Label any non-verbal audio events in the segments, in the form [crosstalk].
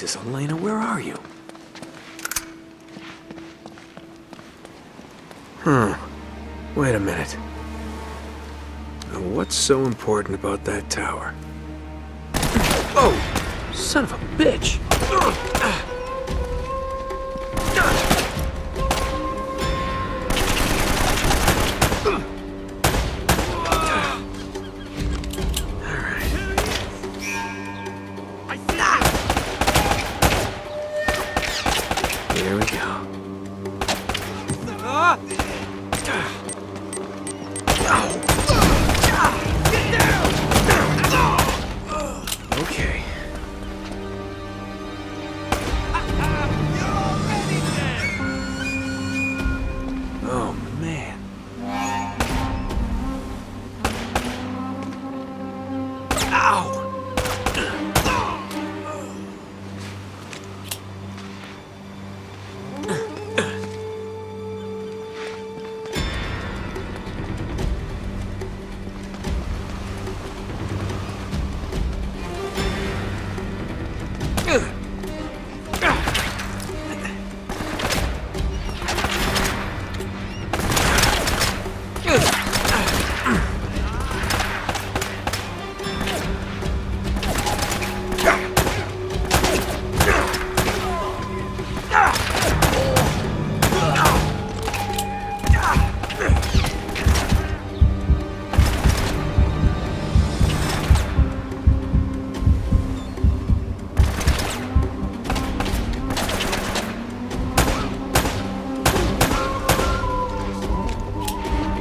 Jesus, Elena, where are you? Hmm. Wait a minute. Now, what's so important about that tower? Oh! Son of a bitch!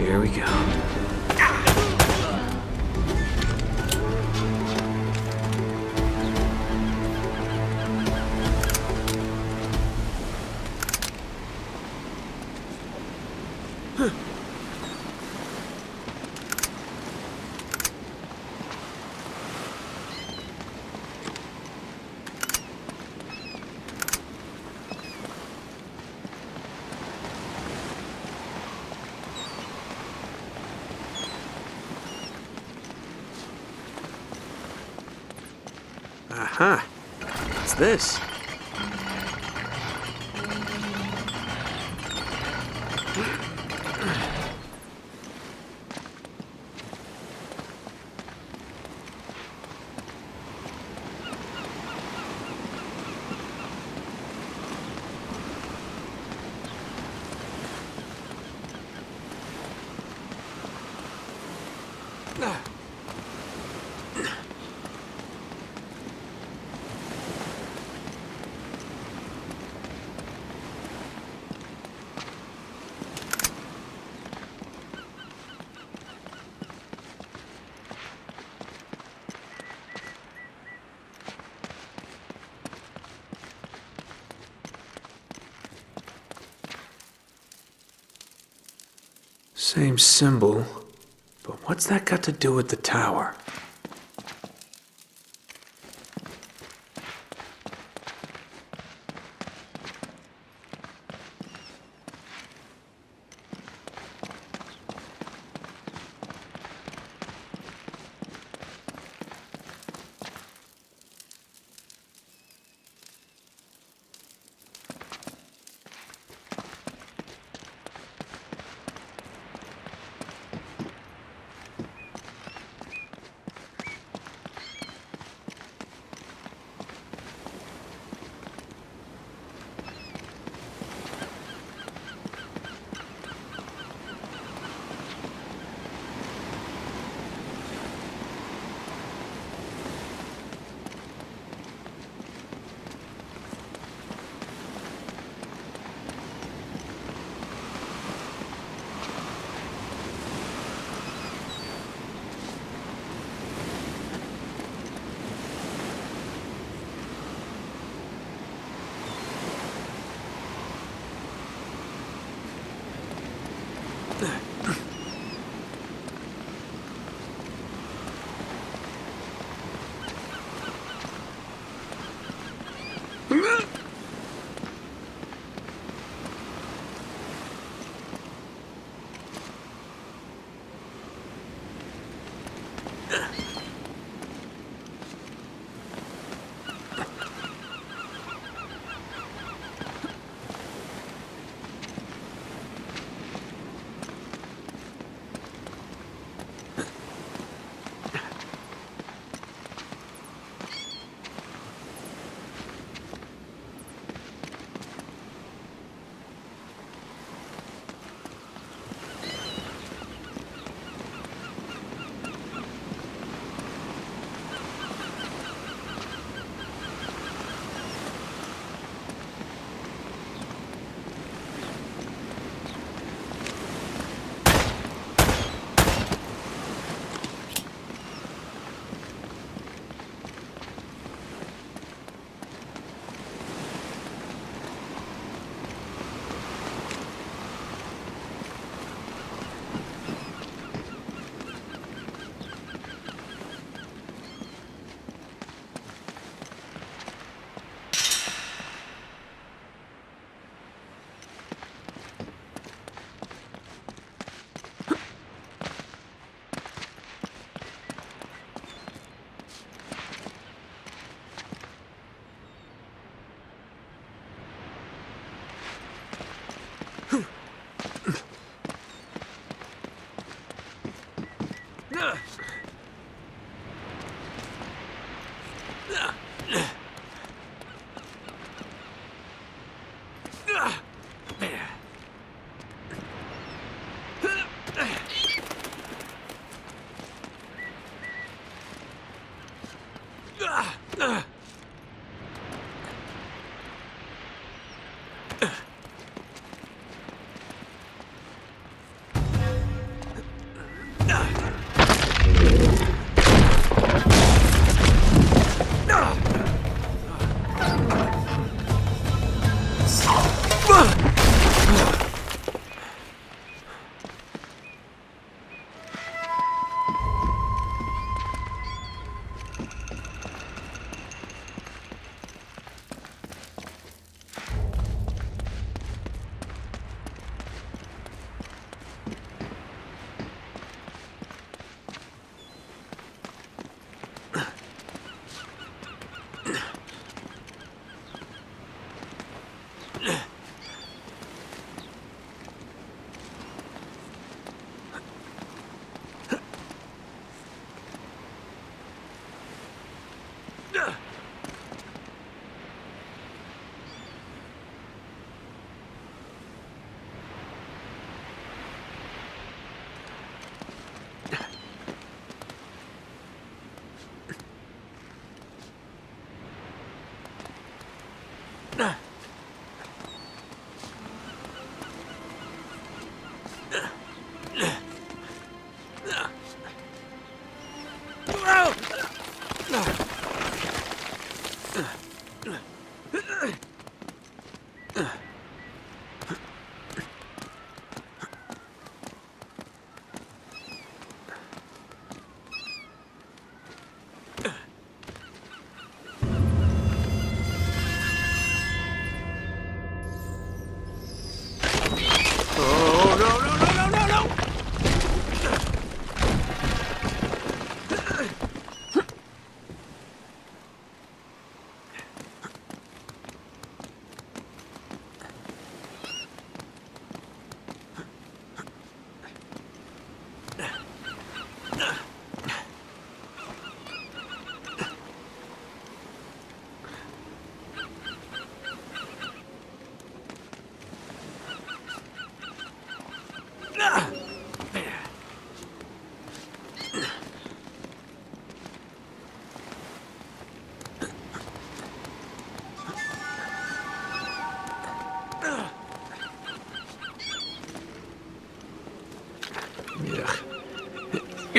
Here we go. This? Same symbol, but what's that got to do with the tower?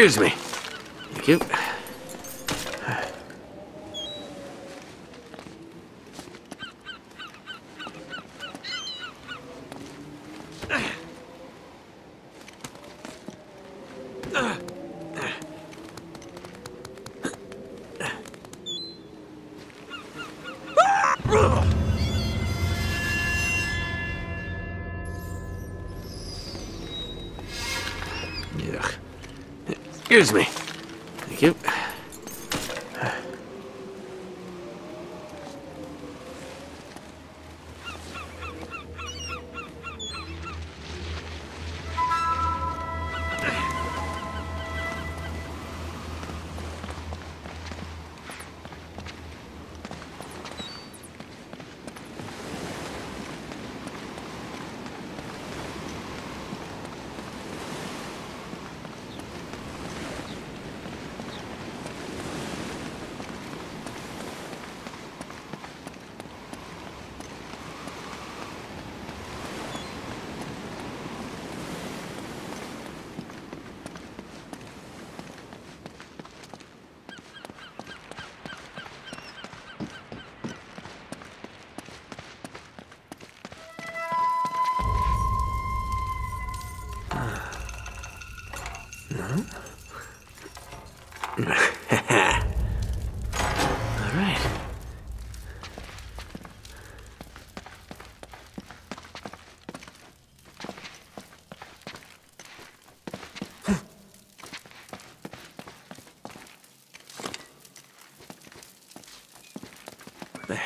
Excuse me. Excuse me.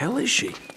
Hell is she?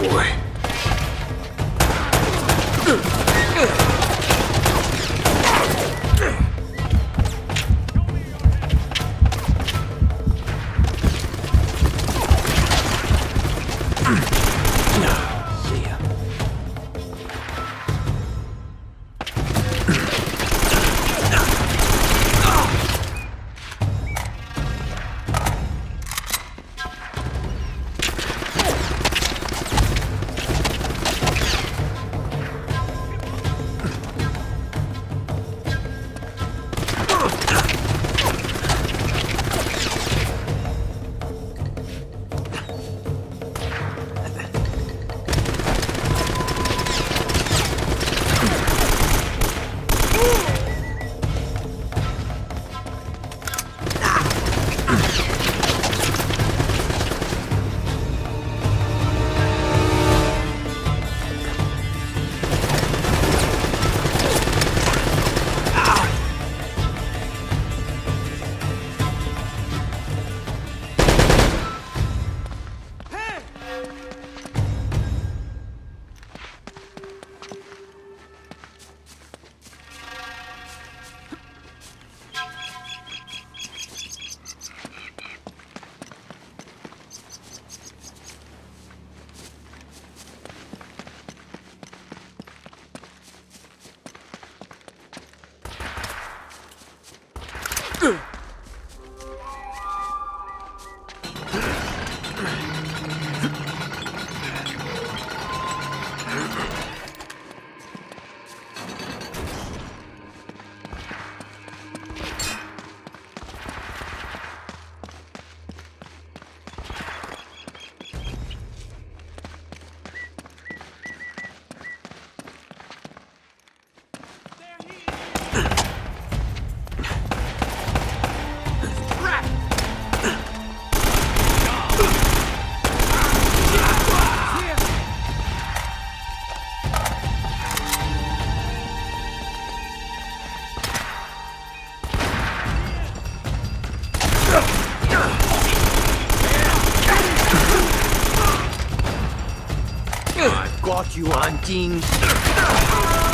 不会。Got you, hunting.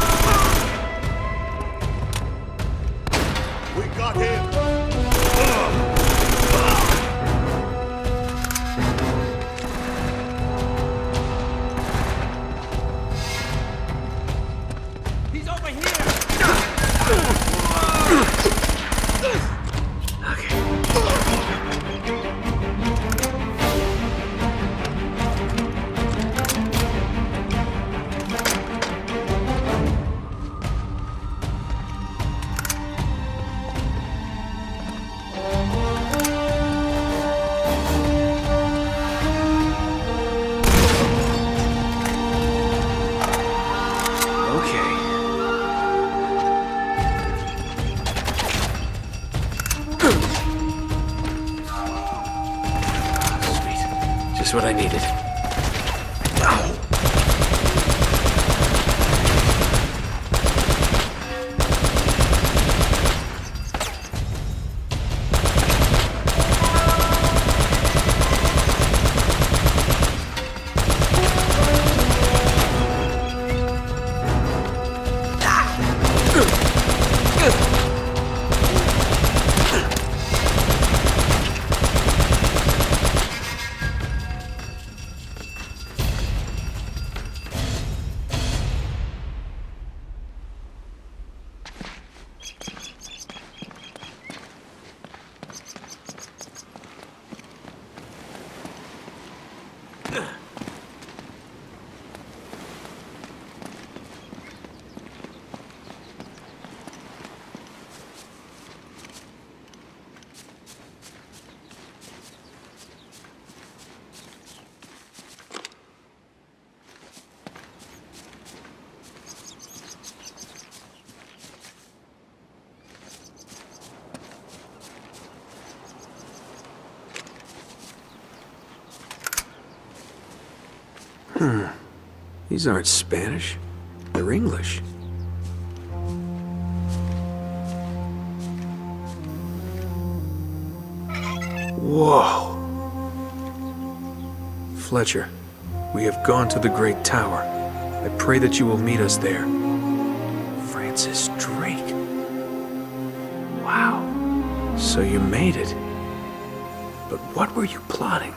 These aren't Spanish. They're English. Whoa. Fletcher, we have gone to the Great Tower. I pray that you will meet us there. Francis Drake. Wow. So you made it. But what were you plotting?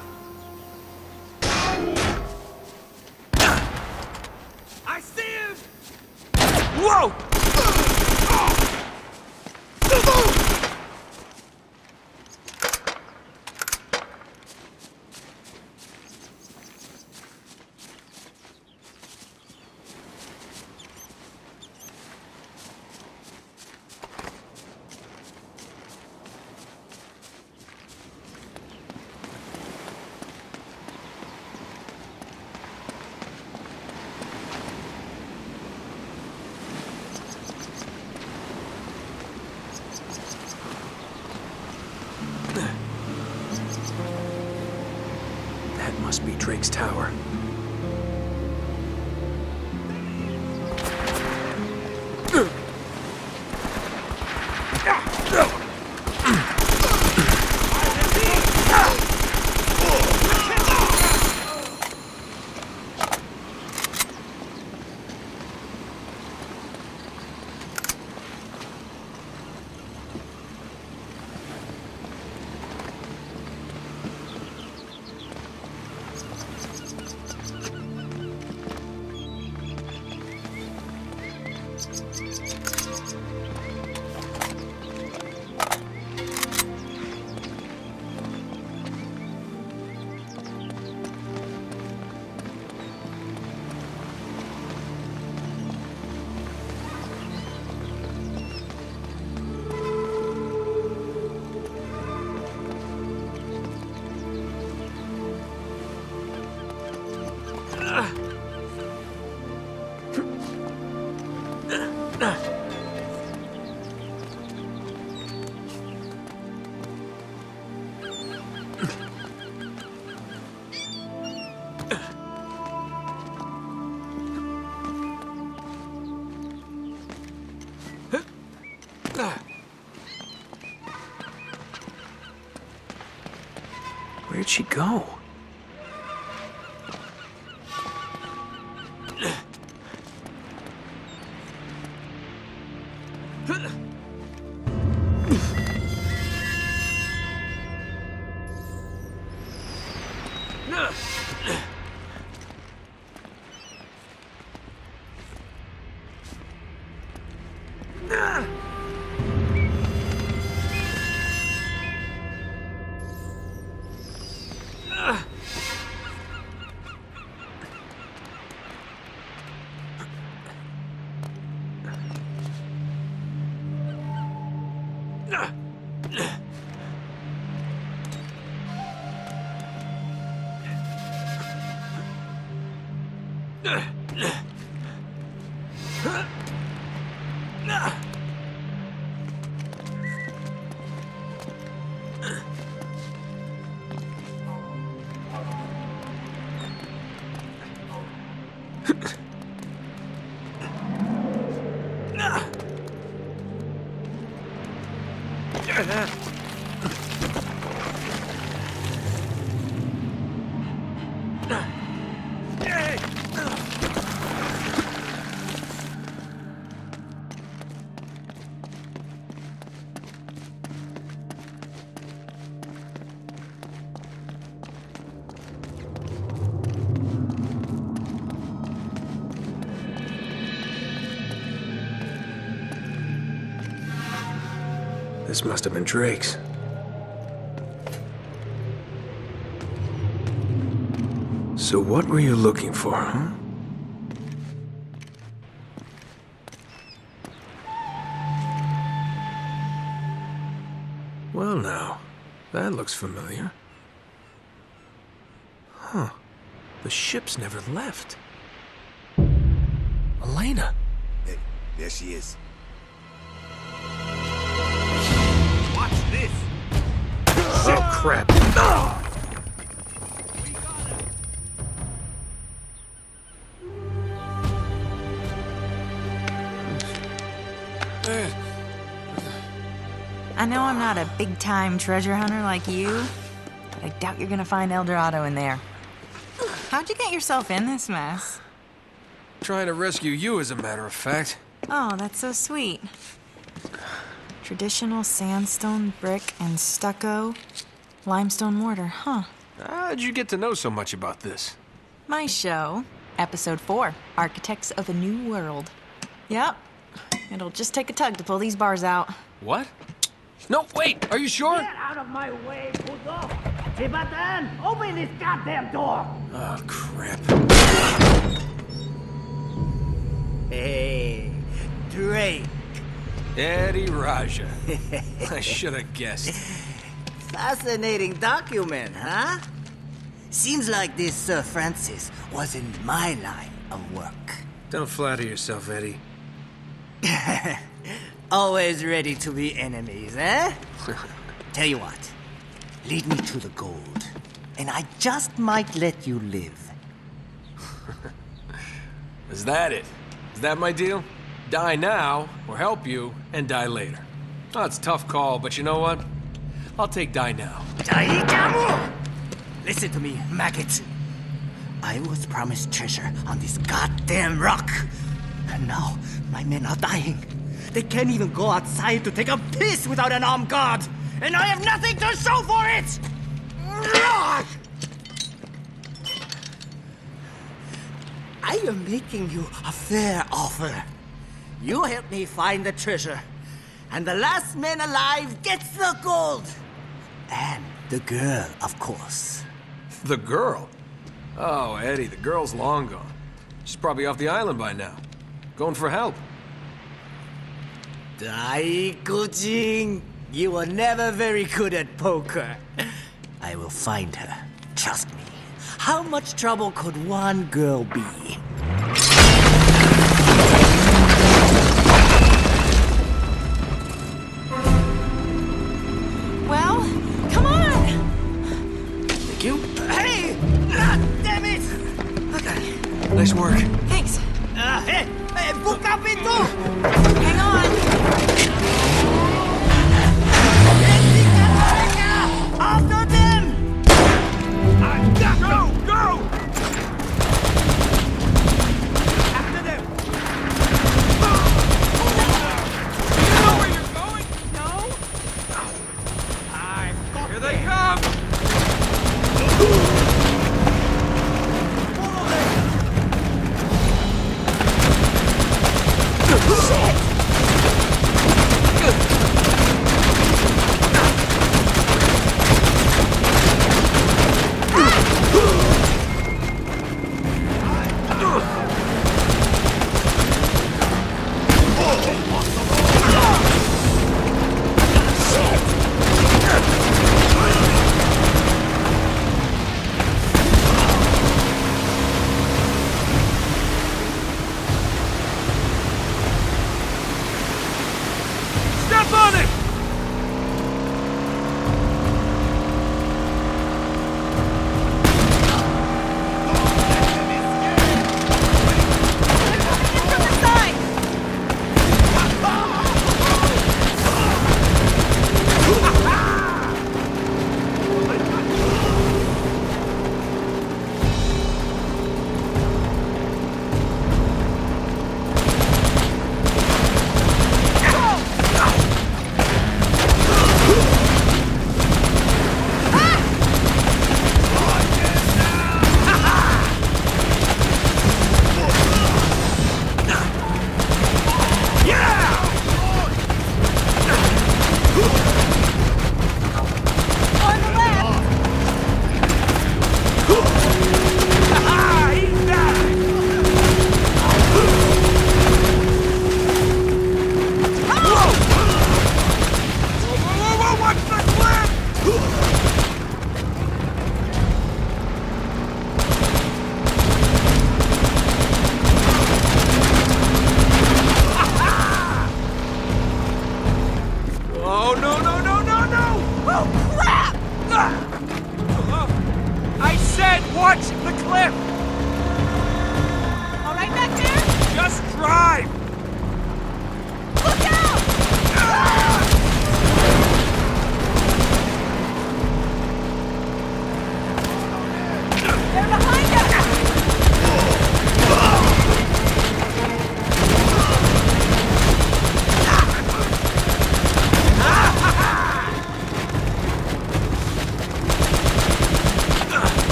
she go? This must have been Drake's. So what were you looking for, huh? Well now, that looks familiar. Huh. The ship's never left. Elena! Hey, there she is. A big time treasure hunter like you, I doubt you're gonna find El Dorado in there. How'd you get yourself in this mess? Trying to rescue you, as a matter of fact. Oh, that's so sweet. Traditional sandstone brick and stucco, limestone mortar, huh? How'd you get to know so much about this? My show, episode four, Architects of a New World. Yep, it'll just take a tug to pull these bars out. What? No, wait, are you sure? Get out of my way, puto! Tibatan, open this goddamn door! Oh, crap. Hey, Drake. Eddy Raja. [laughs] I should have guessed. Fascinating document, huh? Seems like this Sir Francis was in my line of work. Don't flatter yourself, Eddy. [laughs] Always ready to be enemies, eh? [laughs] Tell you what, lead me to the gold, and I just might let you live. [laughs] Is that it? Is that my deal? Die now, or help you, and die later. Oh, it's a tough call, but you know what? I'll take die now. Daikamu! Listen to me, maggot. I was promised treasure on this goddamn rock. And now my men are dying. They can't even go outside to take a piss without an armed guard. And I have nothing to show for it! I am making you a fair offer. You help me find the treasure, and the last man alive gets the gold. And the girl, of course. The girl? Oh, Eddy, the girl's long gone. She's probably off the island by now. Going for help. Daikujin, you were never very good at poker. I will find her. Trust me. How much trouble could one girl be? Well, come on! Thank you. Hey! Ah, damn it! Nice work. Thanks. Ah, hey! Hey, buka pintu! Hang on.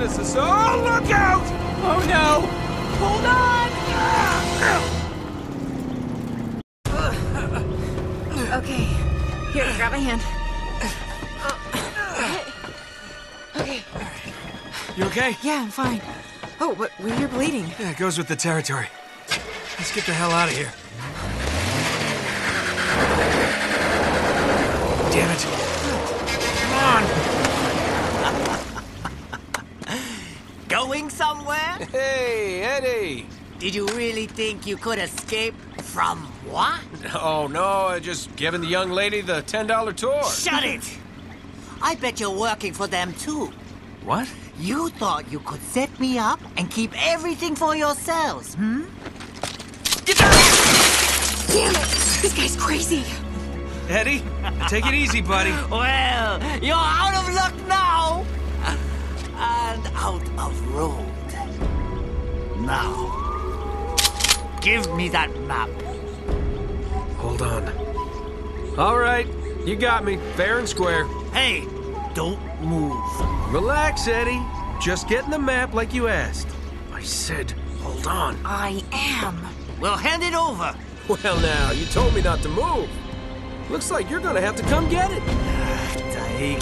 Business associate. Oh, look out! Oh no! Hold on! okay. Here, grab my hand. Okay. You okay? Yeah, I'm fine. Oh, but where you're bleeding. Yeah, it goes with the territory. Let's get the hell out of here. Damn it. Come on! Going somewhere? [laughs] Hey, Eddy! Did you really think you could escape from what? Oh, no, I just giving the young lady the $10 tour. Shut it! I bet you're working for them too. What? You thought you could set me up and keep everything for yourselves, hmm? Damn it! This guy's crazy. Eddy, take it easy, buddy. [laughs] Well, you're out of luck now! And out of road. Now, give me that map. Hold on. All right, you got me, fair and square. Hey, don't move. Relax, Eddy. Just getting the map like you asked. I said, hold on. I am. Well, hand it over. Well, now, you told me not to move. Looks like you're gonna have to come get it. [sighs] Dai,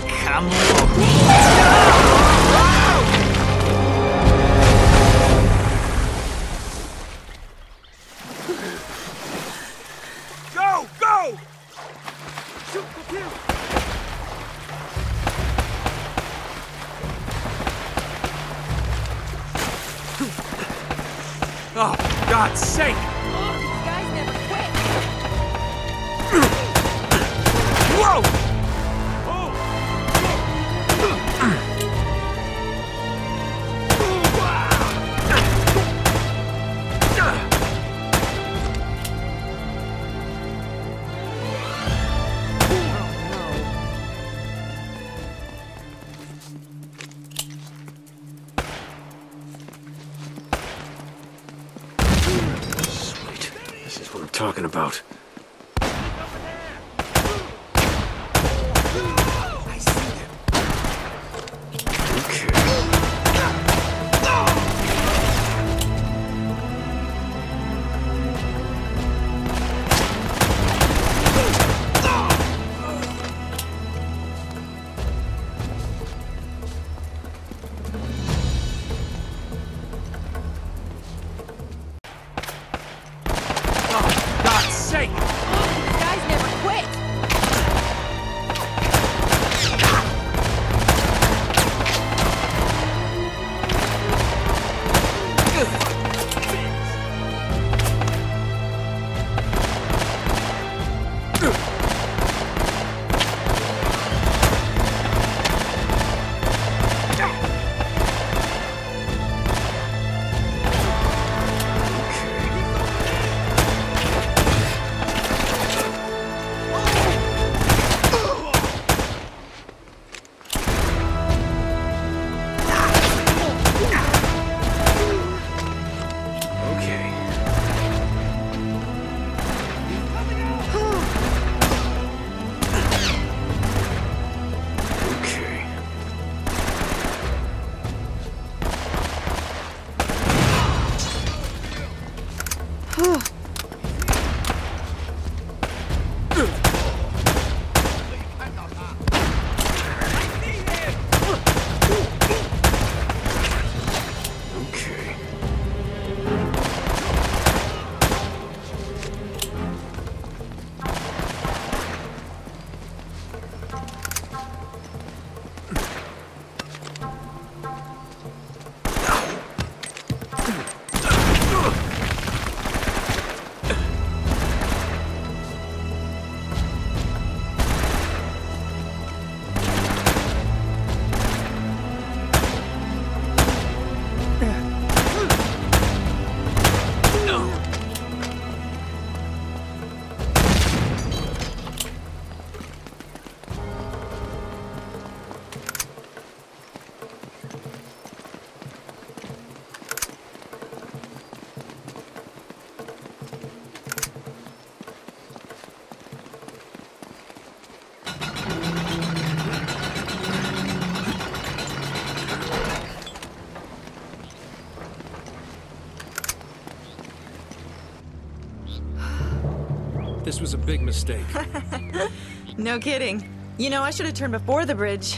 was a big mistake. [laughs] No kidding. You know, I should have turned before the bridge.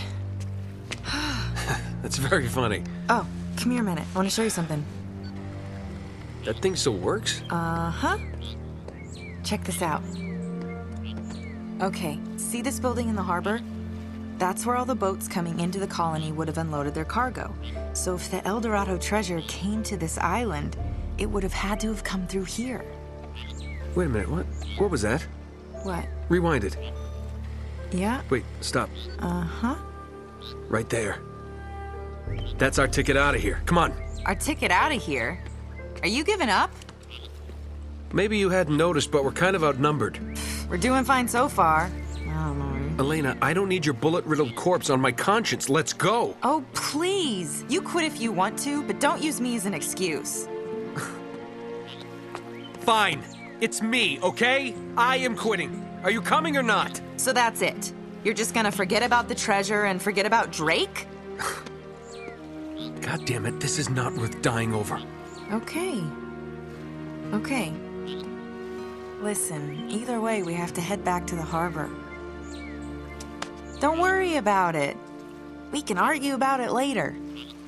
That's very funny. Oh, come here a minute. I want to show you something. That thing still works? Uh huh. Check this out. Okay, see this building in the harbor? That's where all the boats coming into the colony would have unloaded their cargo. So if the El Dorado treasure came to this island, it would have had to have come through here. Wait a minute, what? What was that? What? Rewind it. Yeah? Wait, stop. Uh huh. Right there. That's our ticket out of here. Come on. Our ticket out of here? Are you giving up? Maybe you hadn't noticed, but we're kind of outnumbered. We're doing fine so far. Oh, Lord. Elena, I don't need your bullet-riddled corpse on my conscience. Let's go. Oh, please. You quit if you want to, but don't use me as an excuse. Fine. It's me, okay? I am quitting. Are you coming or not? So that's it. You're just gonna forget about the treasure and forget about Drake? God damn it, this is not worth dying over. Okay. Okay. Listen, either way, we have to head back to the harbor. Don't worry about it. We can argue about it later.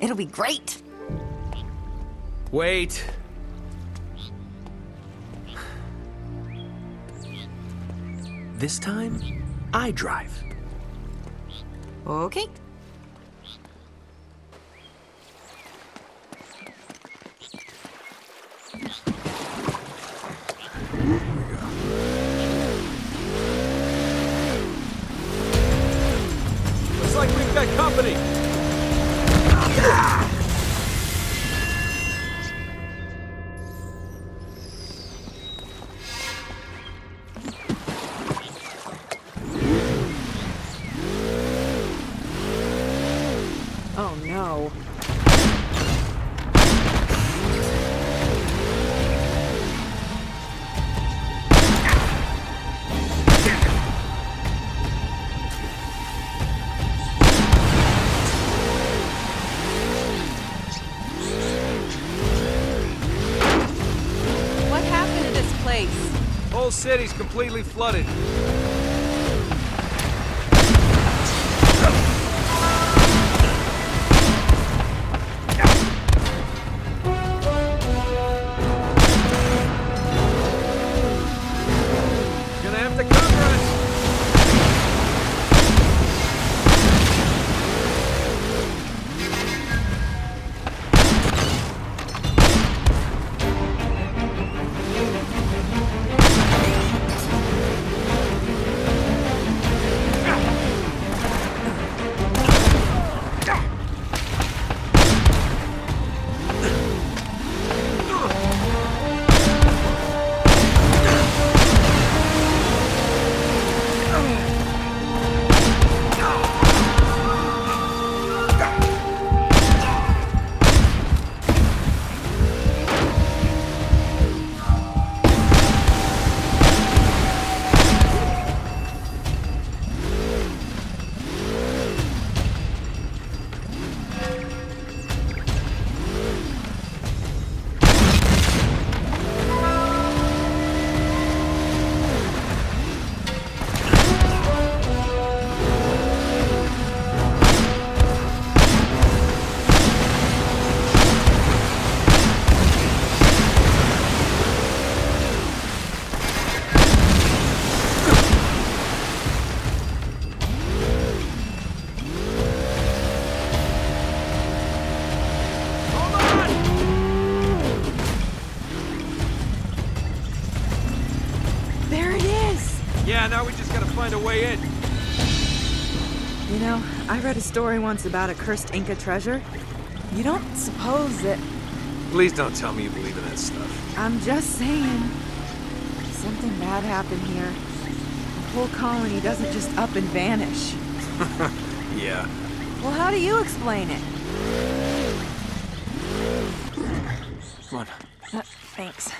It'll be great. Wait. This time, I drive. Okay. City's completely flooded. Story once about a cursed Inca treasure. You don't suppose that. Please don't tell me you believe in that stuff. I'm just saying. Something bad happened here. The whole colony doesn't just up and vanish. [laughs] Yeah. Well, how do you explain it? Come on. Uh, thanks.